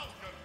Captain